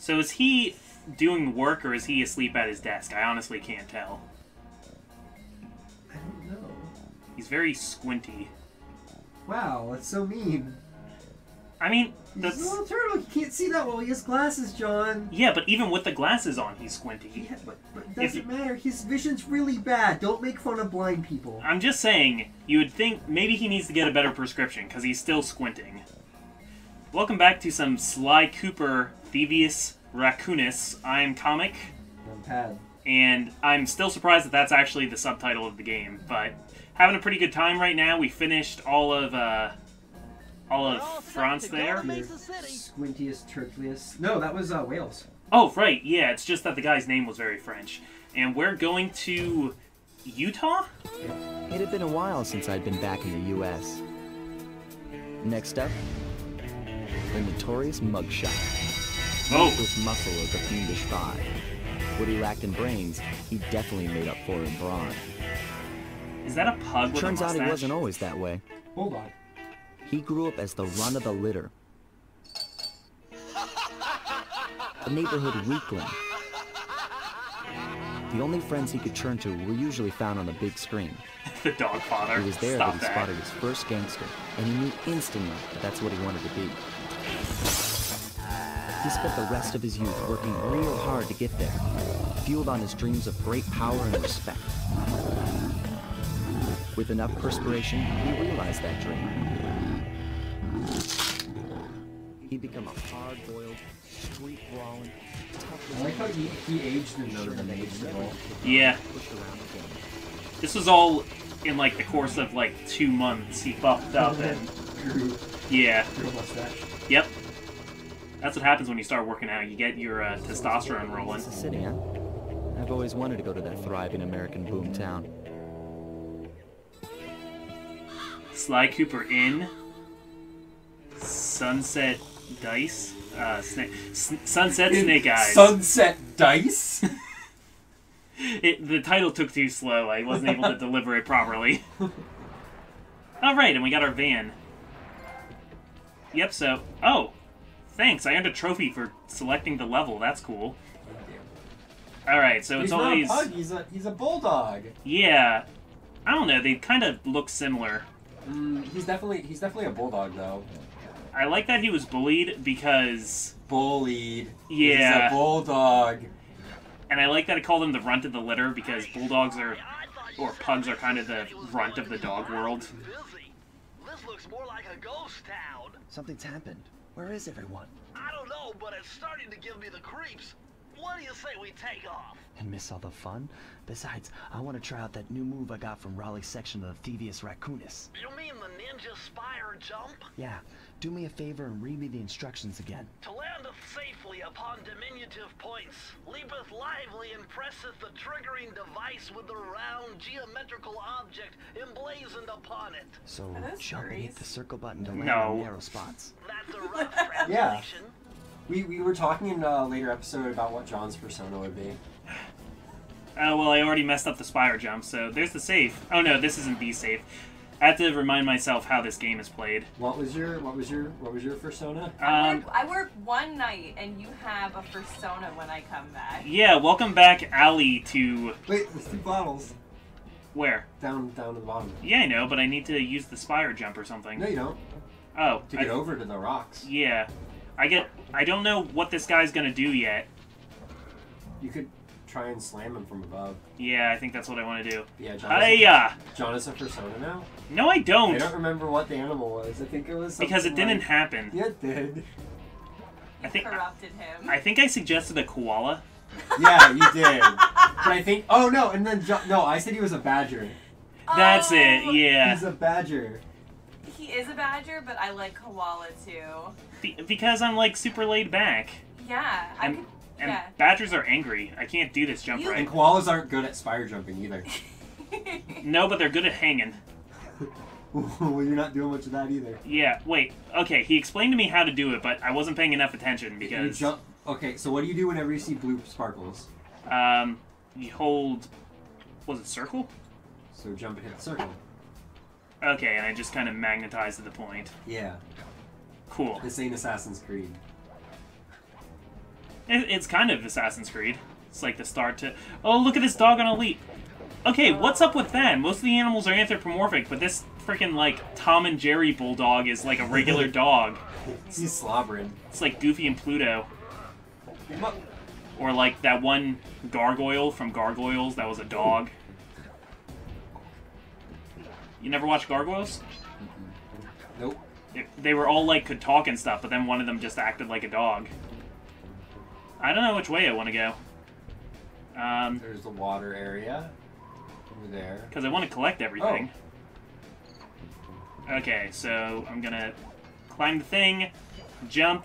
So is he doing work or is he asleep at his desk? I honestly can't tell. I don't know. He's very squinty. Wow, that's so mean. I mean, He's a little turtle. You can't see that well. He has glasses, John. yeah, but even with the glasses on, he's squinty. Yeah, but, but it doesn't matter. His vision's really bad. Don't make fun of blind people. I'm just saying, you would think maybe he needs to get a better prescription because he's still squinting. Welcome back to some Sly Cooper Thievius Raccoonus. I'm Comic, I'm Pad. and I'm still surprised that that's actually the subtitle of the game. But having a pretty good time right now. We finished all of uh, all of France there. Your squintiest, turtliest. No, that was uh, Wales. Oh, right, yeah. It's just that the guy's name was very French, and we're going to Utah. It had been a while since I'd been back in the U.S. Next up, the notorious mugshot. Oh, This muscle of the fiendish five. What he lacked in brains, he definitely made up for in brawn. is that a pug with Turns a out mustache? he wasn't always that way. Bulldog. He grew up as the run of the litter. A neighborhood weakling. The only friends he could turn to were usually found on the big screen. the dog father. It was there Stop that he spotted his first gangster, and he knew instantly that that's what he wanted to be. He spent the rest of his youth working real hard to get there, fueled on his dreams of great power and respect. With enough perspiration, he realized that dream. He'd become a hard-boiled, street-brawling, tough I like how he, he aged in Notre Dame. so- Yeah, pushed around the this was all in like the course of like two months. He buffed up and Grew, yeah, grew a mustache. yep. That's what happens when you start working out. You get your uh, testosterone rolling. It's a city, huh? I've always wanted to go to that thriving American boomtown. Sly Cooper in Sunset Dice. Uh, sna- s- Sunset Snake Eyes. Sunset Dice? It, the title took too slow. I wasn't able to deliver it properly. All right, and we got our van. Yep. So, oh, thanks. I earned a trophy for selecting the level. That's cool. All right. So it's He's always not a pug. He's a he's a bulldog. yeah. I don't know. They kind of look similar. Mm, he's definitely he's definitely a bulldog though. I like that he was bullied because, Bullied. Yeah. He's a bulldog. and I like that I called him the runt of the litter because bulldogs are, or pugs are kind of the runt of the dog world. This looks more like a ghost town. Something's happened. Where is everyone? I don't know, but it's starting to give me the creeps. What do you say we take off? And miss all the fun? Besides, I want to try out that new move I got from Raleigh's section of the Thievius Raccoonus. You mean the ninja spire jump? Yeah, do me a favor and read me the instructions again. To landeth safely upon diminutive points, leapeth lively and presseth the triggering device with the round geometrical object emblazoned upon it. So jump and hit the circle button to land No. in narrow spots. That's a rough translation. Yeah. Translation. We, we were talking in a later episode about what John's persona would be. Oh, well, I already messed up the spire jump, so there's the safe. Oh no, this isn't the safe. I have to remind myself how this game is played. What was your what was your what was your persona? I, Um, work, I work one night and you have a persona when I come back. yeah, welcome back, Ali, to Wait, there's two bottles. where? Down down to the bottom. Yeah, I know, but I need to use the spire jump or something. No, you don't. Oh, To I- get over to the rocks, yeah. I get. I don't know what this guy's gonna do yet. you could try and slam him from above. Yeah, I think that's what I want to do. Yeah, John. Is, Hiya! John is a persona now. No, I I don't, I don't remember what the animal was. I think it was because it something didn't like- happen. Yeah, it did. I think. Corrupted him. I think I suggested a koala. Yeah, you did. but I think. Oh no, and then jo- no, I said he was a badger. That's it. Oh, Yeah. He's a badger. He is a badger, but I like koala too. Be- because I'm like super laid back, Yeah, I and could. and Yeah. badgers are angry. I can't do this jump You- And right. koalas aren't good at spire jumping either. No, but they're good at hanging. well, you're not doing much of that either. Yeah. Wait. Okay. He explained to me how to do it, but I wasn't paying enough attention You because jump. Okay, so what do you do whenever you see blue sparkles? um, you hold. Was it circle? So jump and hit the circle. Okay, and I just kind of magnetized to the point. Yeah. Cool. This ain't Assassin's Creed. It, it's kind of Assassin's Creed. It's like the start to. Oh, look at this dog on a leap. Okay, what's up with that? Most of the animals are anthropomorphic, but this freaking like Tom and Jerry bulldog is like a regular dog. He's slobbering. It's like Goofy and Pluto, Pick him up. or like that one gargoyle from Gargoyles that was a dog. You never watched Gargoyles? Nope. They- They were all like could talk and stuff, but then one of them just acted like a dog. I don't know which way I want to go. Um, There's the water area. Over there. because I want to collect everything. Oh. Okay, so I'm gonna climb the thing, jump,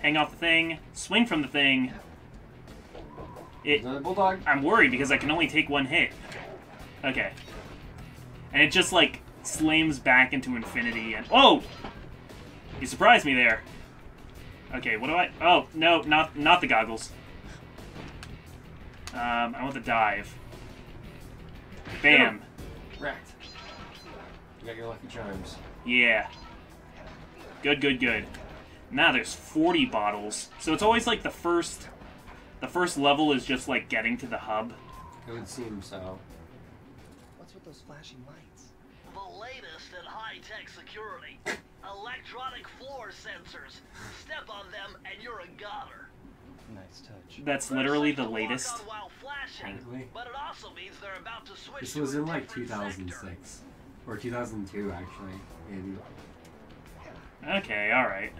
hang off the thing, swing from the thing. It. Another bulldog. I'm worried because I can only take one hit. Okay. And it just like slams back into infinity and oh, you surprised me there. Okay, what do I? Oh no, not not the goggles. Um, I want the dive. Bam. Wrecked. You got your lucky charms. Yeah. Good, good, good. Now there's 40 bottles. So it's always like the first the first level is just like getting to the hub. It would seem so. What's with those flashing lights? The latest in high-tech security. Electronic floor sensors. Step on them and you're a goner. Nice touch. That's literally the latest. on while flashing, Technically. but it also means they're about to switch This was a in like 2006. sector. Or 2002, actually. Maybe. Okay, alright.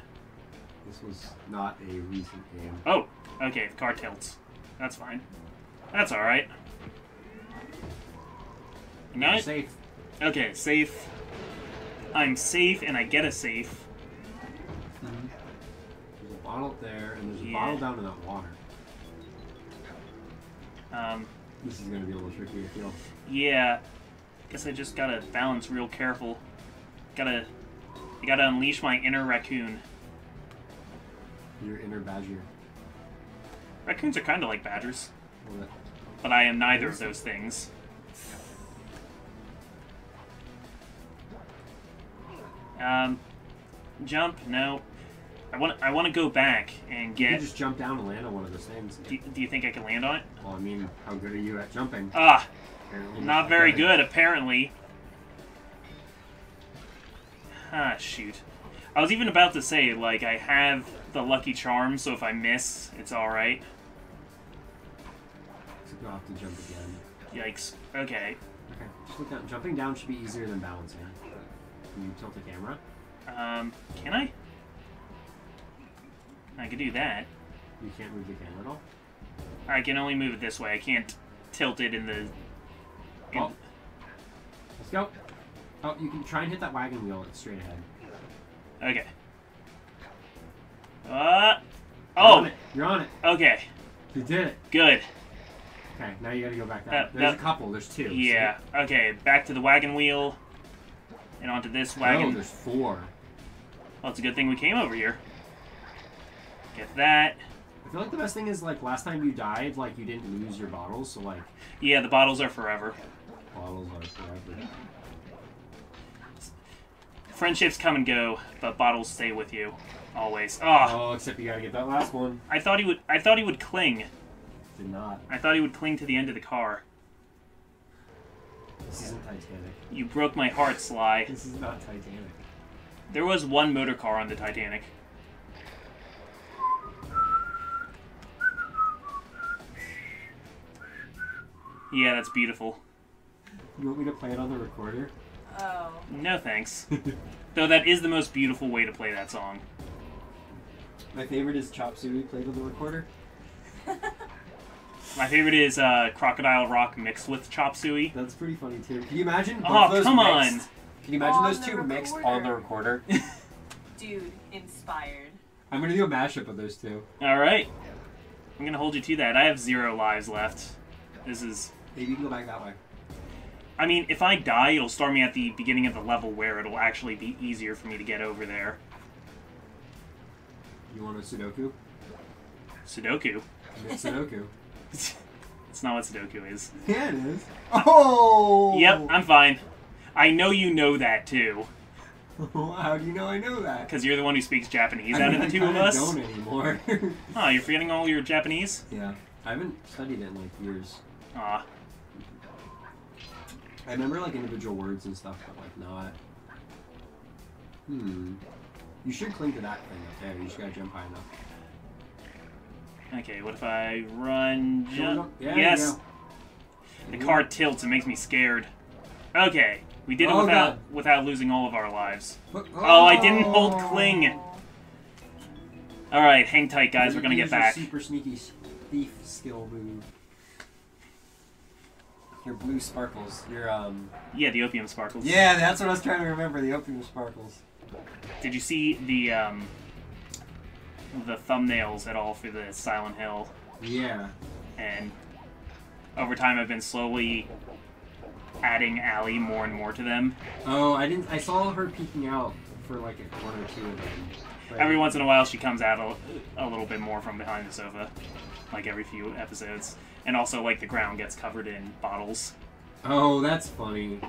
This was not a recent game. Oh, okay, the car tilts. That's fine. That's alright. Now, You're safe. okay, safe. I'm safe and I get a safe. There's a bottle there, and there's a Yeah. bottle down in that water. Um, This is gonna be a little tricky, I feel. yeah. I guess I just gotta balance real careful. Gotta, I gotta unleash my inner raccoon. Your inner badger. Raccoons are kind of like badgers, Well, that- but I am neither of those things. Um, jump? No. I want. I want to go back and get. You can just jump down and land on one of those things. Do, do you think I can land on it? Well, I mean, how good are you at jumping? Ah, Apparently not very good, apparently. Ah, shoot. I was even about to say, like, I have the lucky charm, so if I miss, it's alright. So you'll have to jump again. Yikes. Okay. Okay, just look down. Jumping down should be easier than balancing. Can you tilt the camera? Um, can I? I could do that. You can't move the camera at all? I can only move it this way. I can't tilt it in the. In, Oh. Let's go. Oh, you can try and hit that wagon wheel it's straight ahead. Okay. Uh. You're on Oh. it. You're on it. Okay. You did it. Good. Okay, now you gotta go back down. Uh, There's that- a couple. There's two. Yeah. Okay. Back to the wagon wheel. And onto this wagon. Oh, there's four. Well, it's a good thing we came over here. Get that. I feel like the best thing is like last time you died, like you didn't lose your bottles, so like Yeah, the bottles are forever. bottles are forever. Friendships come and go, but bottles stay with you always. Oh, Oh, except you gotta get that last one. I thought he would. I thought he would cling. Did not. I thought he would cling to the end of the car. This isn't Titanic. You broke my heart, Sly. This is not Titanic. There was one motor car on the Titanic. Yeah, that's beautiful. You want me to play it on the recorder? Oh. No thanks. Though that is the most beautiful way to play that song. My favorite is Chop Suey played on the recorder. My favorite is uh, Crocodile Rock mixed with Chop Suey. That's pretty funny too. Can you imagine both Oh, those come mixed? on. Can you imagine On those the two mixed on the recorder? Dude, inspired. I'm gonna do a mashup of those two. Alright. I'm gonna hold you to that. I have zero lives left. This is. Maybe you can go back that way. I mean, if I die, it'll start me at the beginning of the level where it'll actually be easier for me to get over there. You want a Sudoku? Sudoku. Sudoku. It's not what Sudoku is. yeah, it is. Oh. Yep, I'm fine. I know you know that too. How do you know I know that? Because you're the one who speaks Japanese I out mean, of the I two of kinda us. don't anymore. Oh, you're forgetting all your Japanese? yeah. I haven't studied it in like years. Ah. I remember like individual words and stuff, but like not. Hmm. You should cling to that thing up there. You just gotta jump high enough. Okay, what if I run Jump? Yeah, yes. The car tilts and makes me scared. Okay, we did it Oh, without God. without losing all of our lives. But- Oh, I didn't hold cling. All right, hang tight, guys. We're gonna get back. Super sneaky thief skill move. Your blue sparkles. Your um. Yeah, the opium sparkles. Yeah, that's what I was trying to remember. The opium sparkles. Did you see the um the thumbnails at all for the Silent Hill? Yeah. And over time, I've been slowly adding Allie more and more to them. Oh, I didn't. I saw her peeking out for like a one or two of them. But- Every once in a while, she comes out a, a little bit more from behind the sofa, like every few episodes. And also, like the ground gets covered in bottles. Oh, that's funny.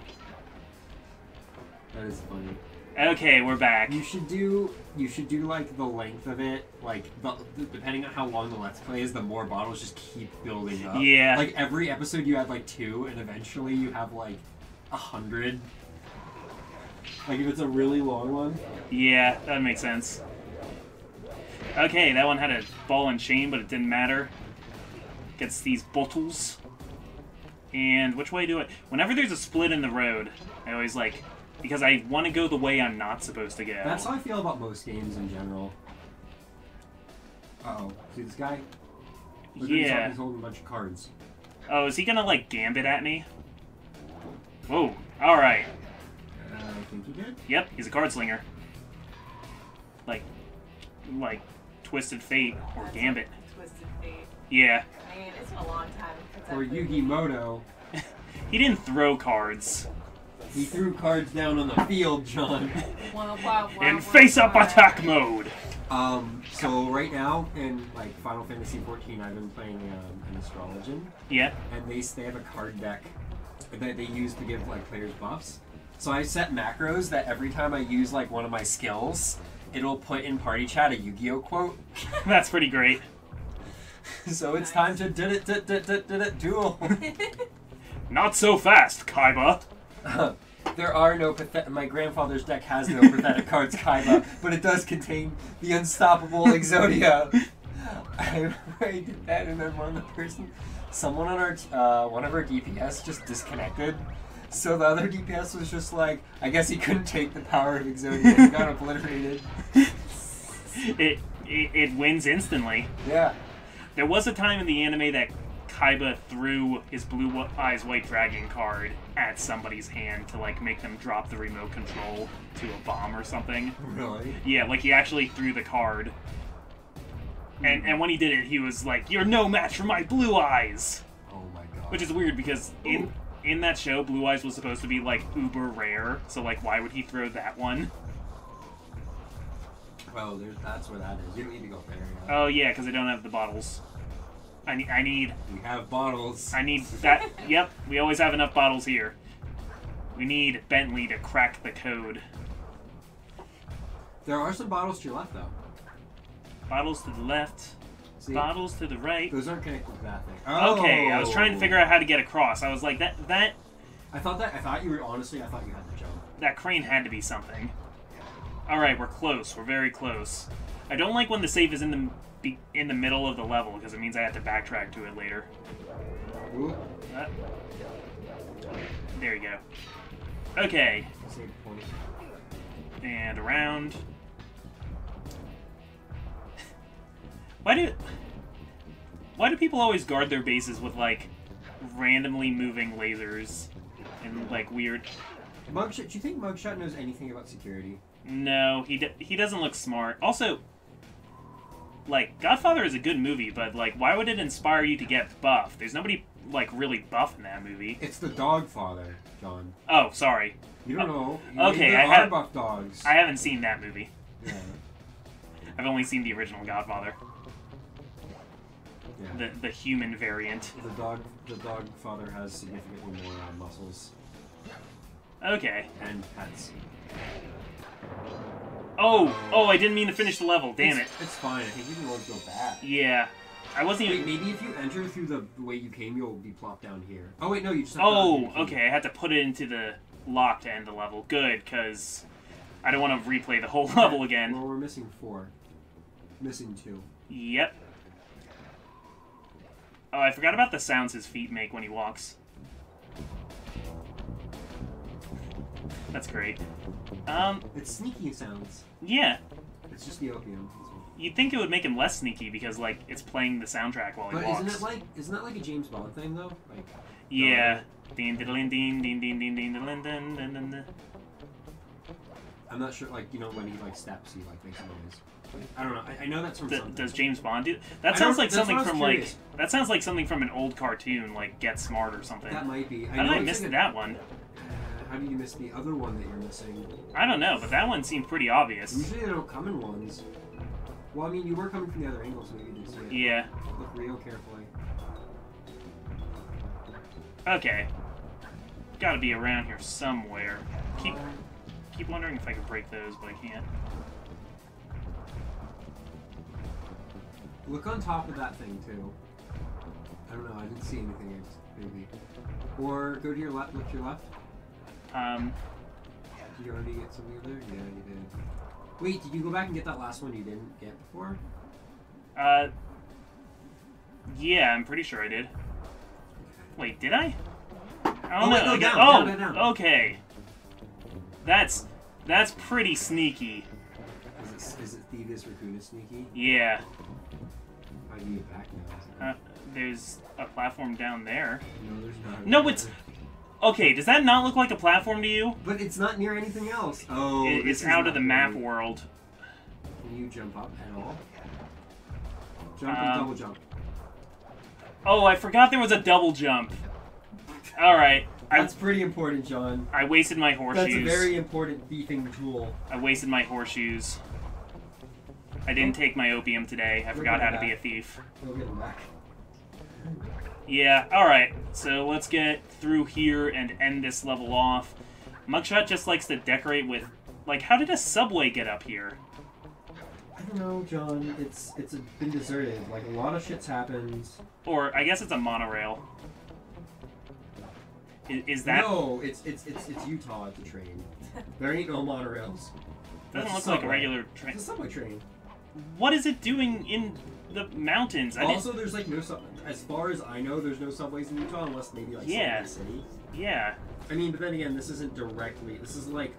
That is funny. Okay, we're back. You should do. You should do like the length of it, like the, depending on how long the let's play is, the more bottles just keep building up. Yeah. Like every episode, you have like two, and eventually you have like a hundred. Like if it's a really long one. Yeah, that makes sense. Okay, that one had a ball and chain, but it didn't matter. Gets these bottles. And which way do I... Whenever there's a split in the road, I always like... Because I want to go the way I'm not supposed to go. That's how I feel about most games in general. Uh oh. See this guy? Look at Yeah. He's holding a bunch of cards. Oh, is he gonna, like, gambit at me? Whoa. Alright. Uh, I think he did. Yep, he's a card slinger. Like... Like... Twisted Fate or That's Gambit. a Twisted Fate. Yeah. I mean, it's been a long time Or I've Yugi Muto. He didn't throw cards. He threw cards down on the field, John. Wow, wow, wow, In face-up attack mode! Um, so right now in like Final Fantasy XIV, I've been playing um, an Astrologian, Yeah. and they they have a card deck that they use to give like players buffs. So I set macros that every time I use like one of my skills, it'll put in party chat a Yu-Gi-Oh quote. That's pretty great. so it's time to did it did it did it duel. Not so fast, Kaiba. There are no pathetic. My grandfather's deck has no pathetic cards, Kaiba, but it does contain the unstoppable Exodia. I, I did that, and then one of the person, someone on our, uh, one of our DPS just disconnected. So the other DPS was just like, I guess he couldn't take the power of Exodia. He got obliterated. It, it it wins instantly. Yeah. There was a time in the anime that Kaiba threw his blue eyes white dragon card at somebody's hand to like make them drop the remote control to a bomb or something. Really? Yeah, like he actually threw the card. And hmm. and when he did it, he was like, "You're no match for my blue eyes," Oh my god. which is weird because in in that show, blue eyes was supposed to be like uber rare. So like, why would he throw that one? Well, there's, that's where that is. You don't need to go there. Oh yeah, because I don't have the bottles. I need I need we have bottles. I need that. yep, we always have enough bottles here. We need Bentley to crack the code. There are some bottles to your left, though. Bottles to the left, See, bottles to the right. those aren't connected to that thing. Okay, I was trying to Oh. figure out how to get across. I was like, that that I thought that. I thought you were honestly. I thought you had to jump. that crane had to be something. All right, we're close. We're very close. I don't like when the save is in the be- in the middle of the level because it means I have to backtrack to it later. Uh, there you go. Okay, and around. Why do why do people always guard their bases with like randomly moving lasers and like weird? Mugshot. Do you think Mugshot knows anything about security? No, he d- he doesn't look smart. Also, like Godfather is a good movie, but like, why would it inspire you to get buff? There's nobody like really buff in that movie. It's the dog father, John. Oh, sorry, You don't know. okay, I have- buff dogs. I haven't seen that movie. Yeah. I've only seen the original Godfather, yeah. the the human variant. The dog. The dog father has significantly more uh, muscles Okay, and pets. Oh, oh, I didn't mean to finish the level. Damn it. it's, It's fine. I think you can always go back. Yeah. I wasn't Wait, even. maybe if you enter through the, way you came, you'll be plopped down here. Oh wait, no, you just. Oh, undo the key. okay. I had to put it into the lock to end the level. Good, because I don't want to replay the whole level again. Well, we're missing four. Missing two. Yep. Oh, I forgot about the sounds his feet make when he walks. That's great. Um, It's sneaky sounds. yeah. It's just the opium. You'd think it would make him less sneaky because, like, it's playing the soundtrack while he But walks. But isn't it like isn't that like a James Bond thing though? Like Yeah. Ding diddling ding ding ding ding ding diddling ding ding ding ding. I'm not sure. Like you know when he like steps, he like makes a noise. I don't know. I, I know that's from D- something. does James Bond do? That sounds like something what I was from like that sounds like something from an old cartoon, like Get Smart or something. That might be. I How know did I it's miss like a- that one? How do you miss the other one that you're missing? I don't know, but that one seemed pretty obvious. Usually they don't come in ones. Well, I mean, you were coming from the other angle, so maybe you didn't see it. Yeah. Look real carefully. Okay. Got to be around here somewhere. Keep keep wondering if I could break those, but I can't. look on top of that thing too. I don't know. I didn't see anything. else, Maybe. Or go to your left. Look to your left. Um, Did you already get something there? Yeah, you did. Wait, did you go back and get that last one you didn't get before? uh, yeah, I'm pretty sure I did. Wait, did I? I don't Oh, know. wait, no, down, oh, down, down, okay. That's that's pretty sneaky. Is it, is it Thievius Raccoonus sneaky? Yeah. How do you get back now? Uh, there's a platform down there. no, there's not. No, it's- Okay, does that not look like a platform to you? But it's not near anything else. Oh, It- it's out of the map world. Can you jump up at all? Jump Um, and double jump. Oh, I forgot there was a double jump. All right, I That's pretty important, John. I wasted my horseshoes. That's a very important thieving tool. I wasted my horseshoes. I didn't take my opium today. I forgot how to be a thief. We'll get him back. Yeah, alright. So let's get through here and end this level off. Mugshot just likes to decorate with. Like, how did a subway get up here? I don't know, John. It's it's been deserted. Like a lot of shit's happened. Or, I guess it's a monorail. Is, is that. No, it's it's it's it's Utah. It's a train. There ain't no monorails. doesn't That's look a like a regular train. It's a subway train. What is it doing in the mountains? I. Also, there's like no sub. As far as I know, there's no subways in Utah unless maybe like Yeah. Salt Lake City. Yeah. I mean, but then again, this isn't directly. This is like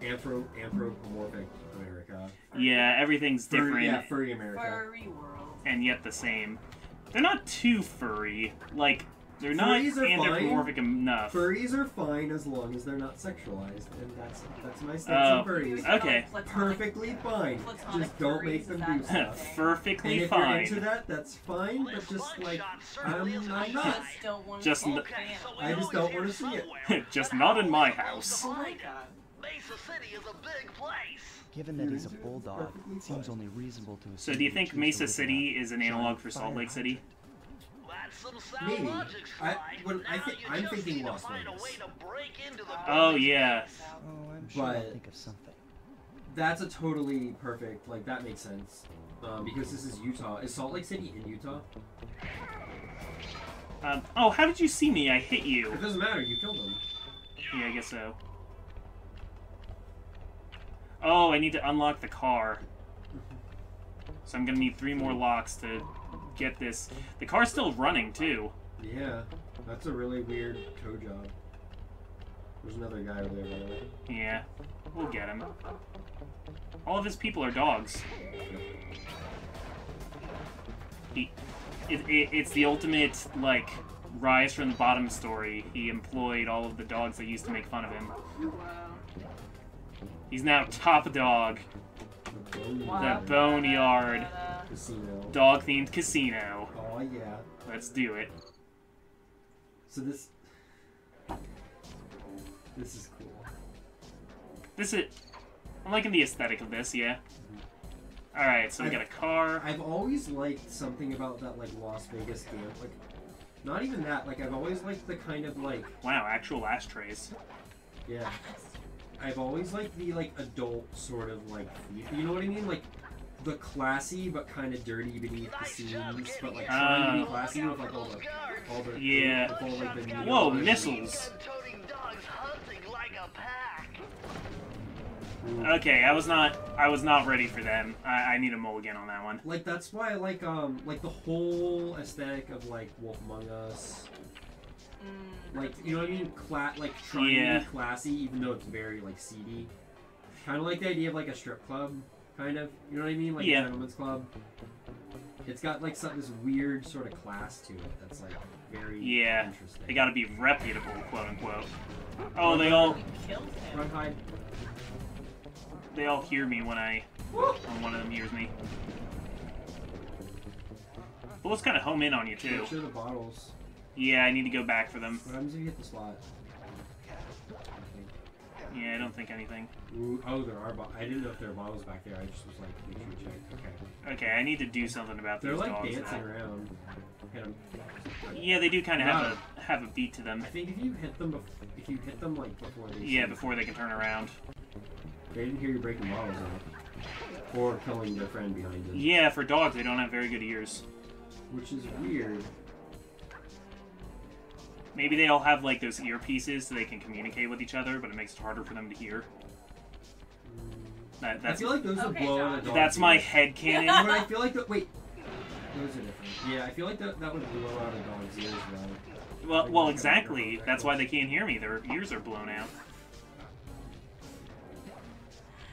anthro anthropomorphic America. Yeah, everything's Furry- different yeah, furry America. Furry world. and yet the same. They're not too furry. Like, they're not Furries are fine. anthropomorphic enough. Furries are fine as long as they're not sexualized, and that's that's my stance Oh, on furries. Okay. Perfectly fine. Just don't make them do that stuff. okay? Perfectly And if fine. you're into that, that's fine. But just like I'm, I'm not. Just don't Just Okay, so I just don't wanna see it. Just not in my house. Oh my god. Mesa City is a big place. Given that he's a bulldog, it seems only reasonable to assume. So do you think Mesa City is an analog for Salt Lake City? That's some sound Maybe. logic, I- Sly. when I Now think- you I'm just thinking need to Las find a Vegas. way to break into the Oh, building's yeah. Oh, I'm sure I'll But- think of something. That's a totally perfect. Like that makes sense. Um, because this is Utah. Is Salt Lake City in Utah? Um, oh, how did you see me? I hit you. It doesn't matter. You killed them. Yeah, I guess so. Oh, I need to unlock the car. So I'm gonna need three more locks to get this. The car's still running, too. Yeah, that's a really weird tow job. There's another guy over there, by the way. Yeah, we'll get him. All of his people are dogs. He, it, it, it's the ultimate, like, rise from the bottom story. He employed all of the dogs that used to make fun of him. He's now top dog, The bone Wow. The boneyard. Casino. dog themed casino. Oh yeah. Let's do it. So this. This is cool. This is. I'm liking the aesthetic of this, yeah. Mm-hmm. Alright, so we got a car. I've always liked something about that like Las Vegas game. Like, not even that. Like I've always liked the kind of like Wow, actual ashtrays. yeah. I've always liked the like adult sort of like you know what I mean like the classy but kind of dirty beneath the Nice scenes, but like getting trying to be classy with like all the all the Yeah. with all, like, the neon Whoa, and- missiles. Gun-toting dogs hunting like a pack. Okay, I was not. I was not ready for them. I, I need a mulligan on that one. Like that's why I like um like the whole aesthetic of like Wolf Among Us. Mm, Like you know what I mean? Cla- like trying to be classy even though it's very like seedy. Kind of like the idea of like a strip club, kind of. You know what I mean? Like Yeah. a gentleman's club. It's got like some this weird sort of class to it that's like very Yeah, interesting. They got to be reputable, quote unquote. Oh, they all. Run hide. They all hear me when I when one of them hears me. Well, let's kind of home in on you too. Make sure the bottles. Yeah, I need to go back for them. What happens if you hit the slot? Yeah, I don't think anything. Ooh, oh, there are. I didn't know if there were bottles back there. I just was like, make sure check. Okay. Okay, I need to do something about They're these like dogs. dancing now. around. Yeah, they do kind of have a have a beat to them. I think if you hit them, if you hit them like before they. Yeah, before they can turn around. They didn't hear you breaking bottles out. Or killing their friend behind you. Yeah, for dogs, they don't have very good ears. Which is weird. Maybe they all have like those earpieces so they can communicate with each other, but it makes it harder for them to hear. That, I that's feel like those would Okay, blow John. out a that's my ear. head But cannon. I feel like that. Wait. Those are different. Yeah, I feel like that, that would blow out a dog's ears, though. well, well, exactly. That's why they can't hear me. Their ears are blown out.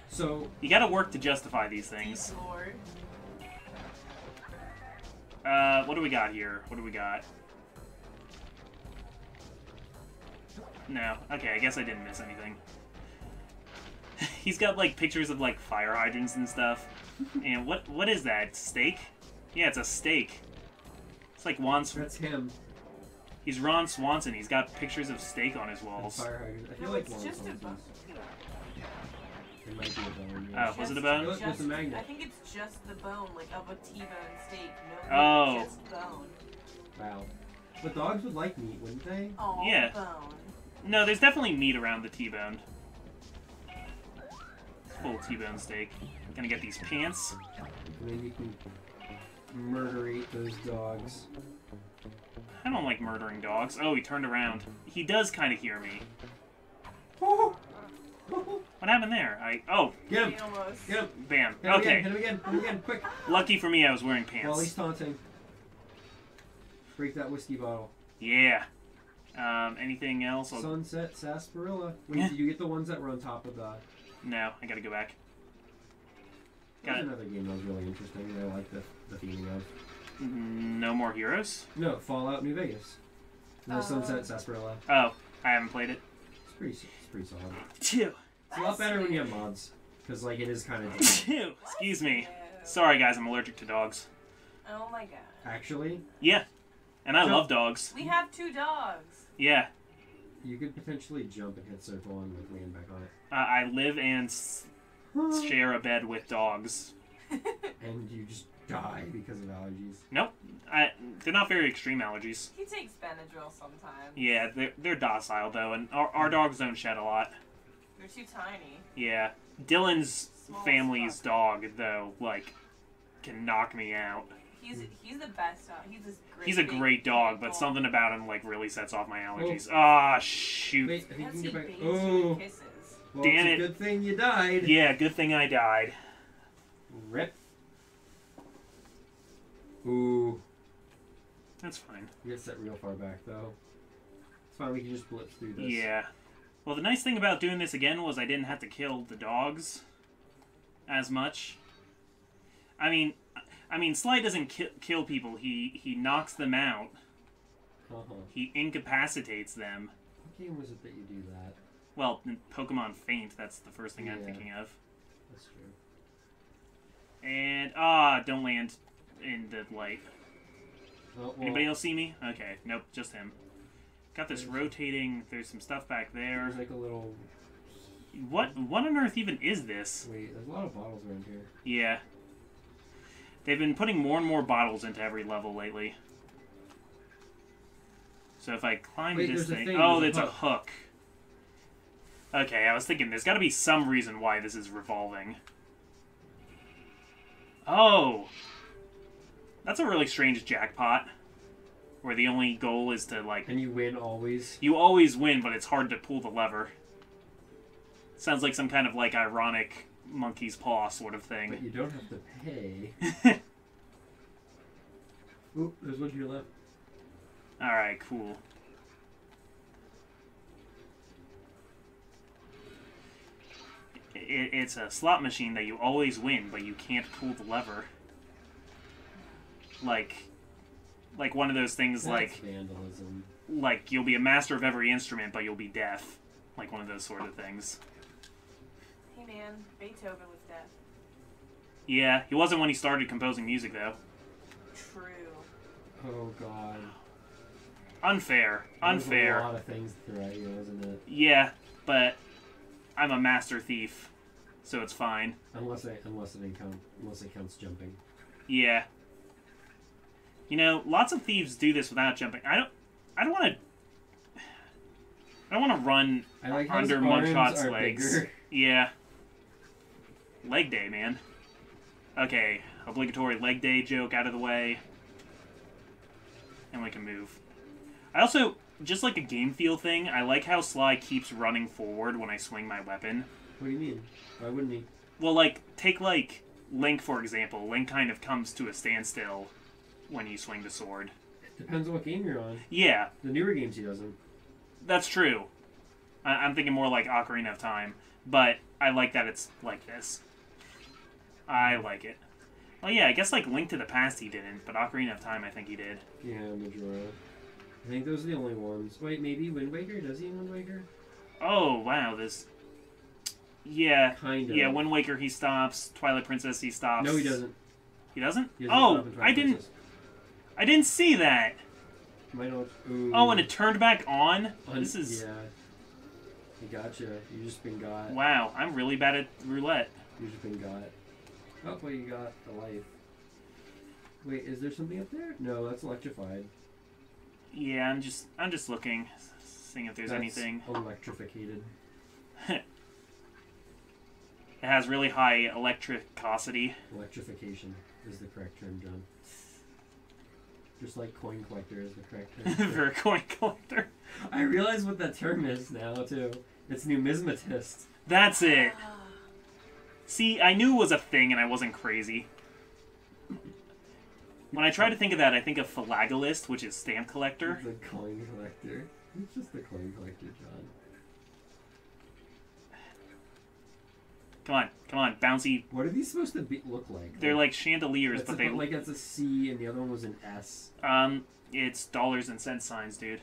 So, You got to work to justify these things. Uh, what do we got here? What do we got? No. Okay, I guess I didn't miss anything. He's got like pictures of like fire hydrants and stuff. And what what is that? Steak? Yeah, it's a steak. It's like Ron. Sw- that's him. He's Ron Swanson. He's got pictures of steak on his That's walls. fire hydrant. I feel No, like it's one just a bone. It might be a bone. Oh, Yeah. Uh, was it a bone? Look, there's a just- magnet. I think it's just the bone, like of a T-bone steak. No, Oh. just bone. Wow. But dogs would like meat, wouldn't they? Oh, Yeah. bone. No, there's definitely meat around the T-bone. Full T-bone steak. Gonna get these pants. And then you can murderate those dogs. I don't like murdering dogs. Oh, he turned around. He does kind of hear me. What happened there? I oh, Get him! He almost. Get him! bam. Hit him again! Okay. Hit him again! Hit him again! Quick! Lucky for me, I was wearing pants. While he's pants. taunting. Break that whiskey bottle. Yeah. Um, anything else? I'll- Sunset Sarsaparilla. Wait, Yeah. did you get the ones that were on top of the? No, I gotta go back. Got was it. another game that was really interesting. that I like the the feeling of. Mm, No more heroes. No, Fallout New Vegas. No Oh. Sunset Sarsaparilla. Oh, I haven't played it. It's pretty. It's pretty solid. Two. It's a lot better when you have mods, because like it is kind of Two. Excuse me. Sorry, guys. I'm allergic to dogs. Oh my god. actually. Yeah. And I So- love dogs. We have two dogs. Yeah. You could potentially jump and hit circle and like land back on it. Uh, I live and s- share a bed with dogs. and you just die because of allergies. Nope. I, they're not very extreme allergies. he takes Benadryl sometimes. Yeah, they're, they're docile though, and our, our dogs don't shed a lot. They're too tiny. Yeah. Dylan's Small family's dog, though, like, can knock me out. He's he's the best dog. He's this great. He's a big great dog, but something about him, like, really sets off my allergies. Ah, shoot. Wait, I think you can get back. Oh, kisses. well, Damn it's it. good thing you died. Yeah, good thing I died. Rip. Ooh, That's fine. you get set real far back though. It's fine. We can just blitz through this. Yeah. Well, the nice thing about doing this again was I didn't have to kill the dogs as much. I mean, I mean, Sly doesn't ki- kill people. He he knocks them out. Uh-huh. He incapacitates them. What game was it that you do that? Well, Pokemon Faint. That's the first thing I'm thinking of. That's true. And ah, don't land in the light. Oh, well, Anybody else see me? Okay, nope, just him. Got this There's- rotating. There's some stuff back there. There's like a little. What what on earth even is this? Wait, there's a lot of bottles around here. Yeah. They've been putting more and more bottles into every level lately. So if I climb Wait, this thing, thing, oh, it's a a hook. Okay, I was thinking there's got to be some reason why this is revolving. Oh! That's a really strange jackpot. Where the only goal is to, like, And you win always. you always win, but it's hard to pull the lever. Sounds like some kind of, like, ironic monkey's paw sort of But thing. you don't have to pay. Oop, there's one to your left. Alright, cool. It, it's a slot machine that you always win, but you can't pull the lever. Like, like one of those things That's like vandalism. like you'll be a master of every instrument, but you'll be deaf. Like one of those sort of things. Hey man, Beethoven was deaf. Yeah, he wasn't when he started composing music though. True. Oh god. Unfair. That was Unfair. A lot of things throughout you, wasn't it? Yeah, but I'm a master thief, so it's fine. Unless it unless it count unless it counts jumping. Yeah. You know, lots of thieves do this without jumping. I don't. I don't want to. I don't want to run I like under arms Mugshot's legs. bigger. Yeah. Leg day, man. Okay, obligatory leg day joke out of the way. And we can move. I also, just like a game feel thing, I like how Sly keeps running forward when I swing my weapon. What do you mean? Why wouldn't he? Well, like, take like Link for example. Link kind of comes to a standstill when you swing the sword. Depends on what game you're on. Yeah, The newer games he doesn't. that's true. I- I'm thinking more like Ocarina of Time, but I like that it's like this. I like it. Well, yeah, I guess like Link to the Past he didn't, but Ocarina of Time I think he did. Yeah, Majora. I think those are the only ones. Wait, maybe Wind Waker? Does he in Wind Waker? Oh wow, this. Yeah, Kind of. yeah. Wind Waker he stops. Twilight Princess he stops. No, he doesn't. He doesn't. He doesn't oh, stop in Twilight I didn't. Princess. I didn't see that. Might not. Oh, and it turned back on. Un- This is Yeah. He gotcha. You just been got. wow. I'm really bad at roulette. You just been got. Oh, well, you got the life. Wait, is there something up there? No, that's electrified. Yeah, I'm just I'm just looking, seeing if there's That's anything. Electrificated. It has really high electricosity. Electrification is the correct term, John. Just like coin collector is the correct term. for a coin collector. I realize what that term is now too. It's numismatist. That's it. Ah. See, I knew it was a thing and I wasn't crazy. When I try to think of that, I think of philatelist, which is stamp collector. The coin collector. It's just the coin collector, John. Come on, come on, bouncy. What are these supposed to be look like? They're like chandeliers, That's but they like that's a C and the other one was an S. um, it's dollars and cent signs, dude.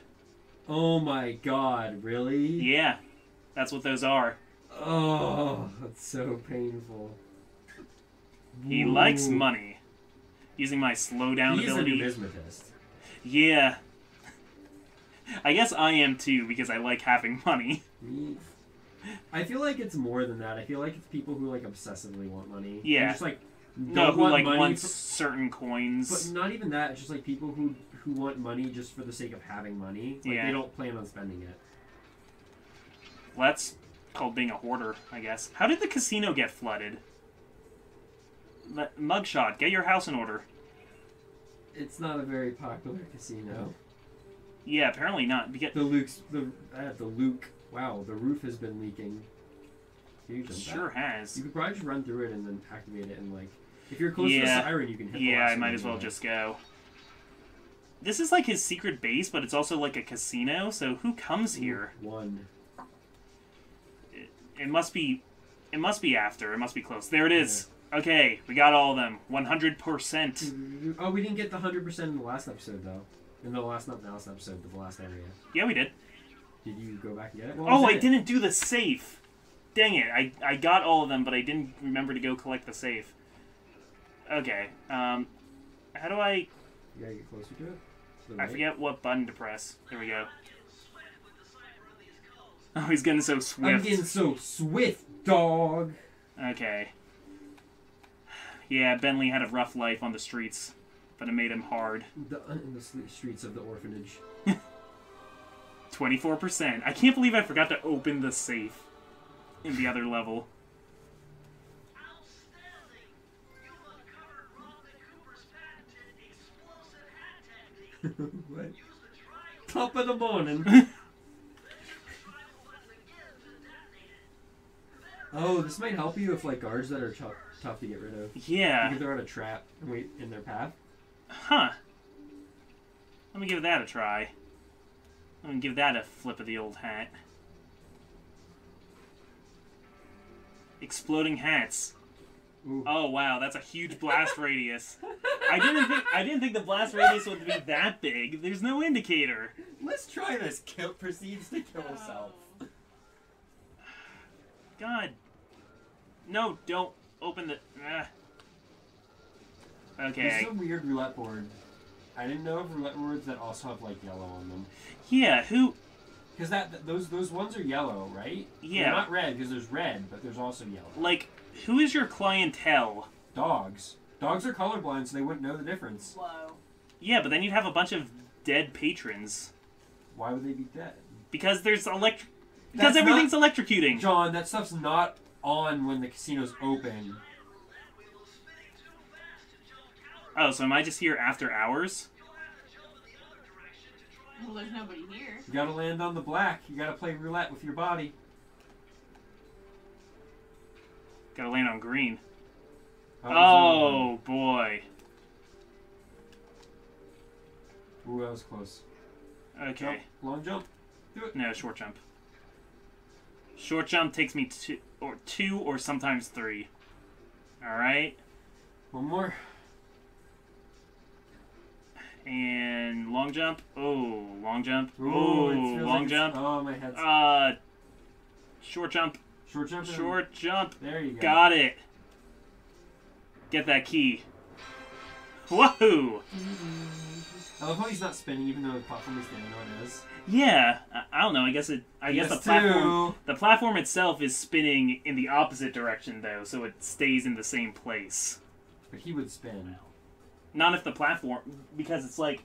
Oh my god, really? Yeah, that's what those are. Oh, that's so painful. He Ooh. likes money. Using my slow down He's a ability. numismatist. Yeah. I guess I am too because I like having money. Me- I feel like it's more than that. I feel like it's people who like obsessively want money. Yeah. They're just like No, don't who want like wants for- certain coins. But not even that. It's just like people who who want money just for the sake of having money. Like Yeah. they don't plan on spending it. Well, that's called being a hoarder, I guess. How did the casino get flooded? Le- Mugshot, get your house in order. It's not a very popular casino. Yeah, apparently not. Because The Luke's the uh, the Luke. Wow, the roof has been leaking. Sure has. You could probably just run through it and then activate it and like if you're close Yeah. to the siren, you can hit. the Yeah, I might as well just go. This is like his secret base, but it's also like a casino. So who comes here? One. It must be, it must be after. It must be close. There it is. Okay, we got all of them. One hundred percent. Oh, we didn't get the hundred percent in the last episode though. In the last, not the last episode, the last area. Yeah, we did. Did you go back and get it? What Oh, I it? didn't do the safe. Dang it! I I got all of them, but I didn't remember to go collect the safe. Okay. Um, how do I? You gotta get closer to it. To I forget what button to press. There we go. Oh, he's getting so swift. I'm getting so swift, dog. Okay. Yeah, Bentley had a rough life on the streets, but it made him hard. The, uh, in the streets of the orphanage. 24%. I can't believe I forgot to open the safe. in the other level. Outstanding! You've uncovered Robin Cooper's patented explosive hat what? Top of the morning. Oh, this might help you if like guards that are tough, tough to get rid of. Yeah. You can throw out a trap and wait in their path. Huh. Let me give that a try. Let me give that a flip of the old hat. Exploding hats. Ooh. Oh wow, that's a huge blast radius. I didn't think I didn't think the blast radius would be that big. There's no indicator. Let's try this. Kill proceeds to kill himself. God. No, don't open the. Ah. This is a weird roulette board. I didn't know of roulette boards that also have like yellow on them. Yeah. Who? Because that th- those those ones are yellow, right? They're Yeah. not red because there's red, but there's also yellow. Like, who is your clientele? Dogs. Dogs are colorblind, so they wouldn't know the difference. Whoa. Yeah, but then you'd have a bunch of dead patrons Why would they be dead? because there's elect. Because That's everything's electrocuting. John, that stuff's not on when the casino's open. Oh, so am I just here after hours? Well, there's nobody here. You gotta land on the black. You gotta play roulette with your body. Gotta land on green. Oh, there's. Oh boy. Ooh, that was close. Okay. Jump. Long jump. Do it. No, short jump. Short jump takes me two or two or sometimes three. All right. One more. And long jump. Oh, long jump. Ooh, Oh, long like jump. Oh, my head's. Uh, short jump. short jump. Short jump. There you go. Got it. Get that key. Whoa! I love how he's not spinning, even though the platform is standing on is. Yeah, I, I don't know. I guess it. I guess the PS2. platform. The platform itself is spinning in the opposite direction, though, so it stays in the same place. But he would spin. Not if the platform, because it's like,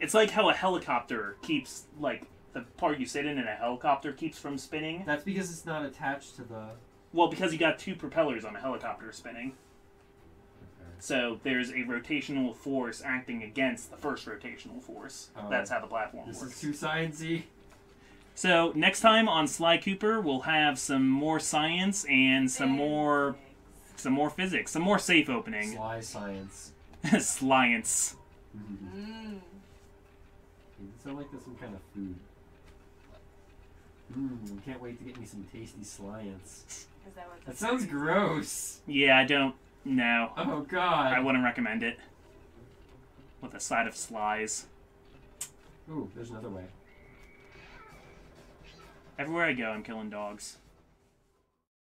it's like how a helicopter keeps like the part you sit in in a helicopter keeps from spinning. That's because it's not attached to the. Well, because you got two propellers on a helicopter spinning. So there's a rotational force acting against the first rotational force. Oh. That's how the platform This works. is too sciencey. So next time on Sly Cooper, we'll have some more science and some more some more physics, some more safe opening. Sly science. Science. Mmm. It sounds like there's some kind of food. Mmm, can't wait to get me some tasty science. Is that what That sounds gross. Yeah, I don't know. Oh god. I wouldn't recommend it. With a side of slies. Ooh, there's another way. Everywhere I go, I'm killing dogs.